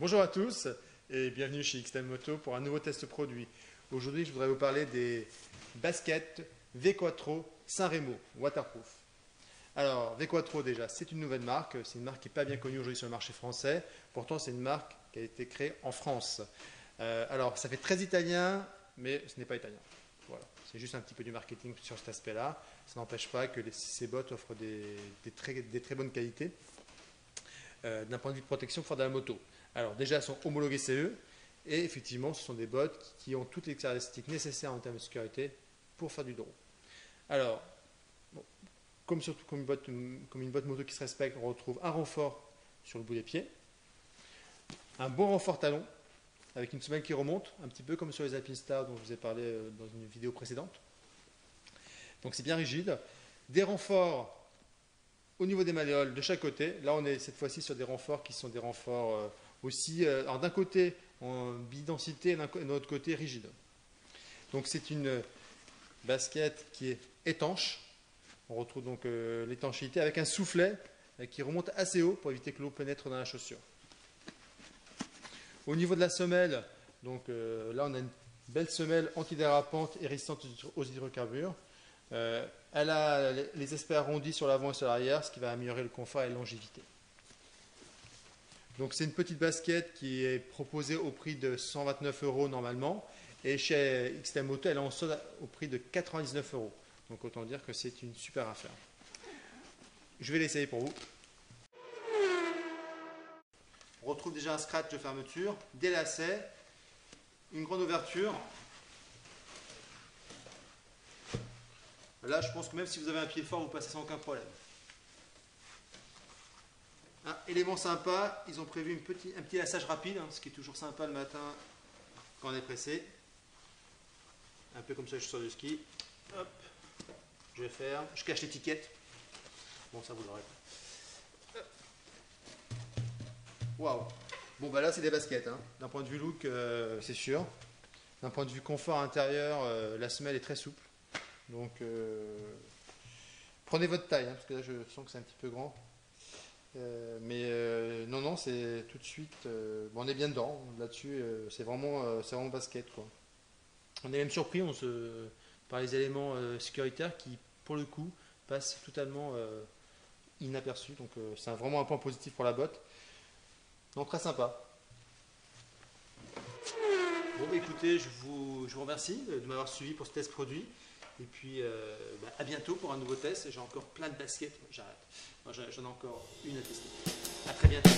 Bonjour à tous et bienvenue chez XTM Moto pour un nouveau test produit. Aujourd'hui, je voudrais vous parler des baskets V4 Saint-Remo Waterproof. Alors, V4 déjà, c'est une nouvelle marque. C'est une marque qui n'est pas bien connue aujourd'hui sur le marché français. Pourtant, c'est une marque qui a été créée en France. Euh, alors, ça fait très italien, mais ce n'est pas italien. Voilà. C'est juste un petit peu du marketing sur cet aspect-là. Ça n'empêche pas que ces bottes offrent des, très, bonnes qualités euh, d'un point de vue de protection pour de la moto. Alors déjà, elles sont homologuées CE et effectivement, ce sont des bottes qui ont toutes les caractéristiques nécessaires en termes de sécurité pour faire du drone. Alors, comme surtout comme une, botte, comme une botte moto qui se respecte, on retrouve un renfort sur le bout des pieds, un bon renfort talon avec une semelle qui remonte, un petit peu comme sur les Alpinstar dont je vous ai parlé euh, dans une vidéo précédente. Donc c'est bien rigide. Des renforts au niveau des malléoles de chaque côté. Là, on est cette fois-ci sur des renforts qui sont des renforts euh, aussi, euh, d'un côté en bidensité et de l'autre côté rigide. Donc c'est une basket qui est étanche. On retrouve donc euh, l'étanchéité avec un soufflet qui remonte assez haut pour éviter que l'eau pénètre dans la chaussure. Au niveau de la semelle, donc là on a une belle semelle antidérapante et résistante aux hydrocarbures. Euh, elle a les aspects arrondis sur l'avant et sur l'arrière, ce qui va améliorer le confort et la longévité. Donc c'est une petite basket qui est proposée au prix de 129 euros normalement. Et chez XTM Moto, elle est en solde au prix de 99 euros. Donc autant dire que c'est une super affaire. Je vais l'essayer pour vous. On retrouve déjà un scratch de fermeture, des lacets, une grande ouverture Là, je pense que même si vous avez un pied fort, vous passez sans aucun problème. Un élément sympa, ils ont prévu un petit lassage rapide, hein, ce qui est toujours sympa le matin quand on est pressé. Un peu comme ça, je sors du ski. Hop, je ferme, je cache l'étiquette. Bon, ça vous l'aurez. Waouh Bon, bah là, c'est des baskets. Hein. D'un point de vue look, euh, c'est sûr. D'un point de vue confort intérieur, euh, la semelle est très souple. Donc, euh, prenez votre taille, hein, parce que là, je sens que c'est un petit peu grand. Euh, mais euh, non, non, c'est tout de suite. on est bien dedans. Là-dessus, c'est vraiment, c'est vraiment basket, quoi. On est même surpris par les éléments sécuritaires qui, pour le coup, passent totalement inaperçus. Donc, c'est vraiment un point positif pour la botte. Donc, très sympa. Bon, bah, écoutez, je vous, je vous remercie de m'avoir suivi pour ce test produit. Et puis, euh, bah, à bientôt pour un nouveau test. J'ai encore plein de baskets. J'arrête. J'en ai encore une à tester. À très bientôt.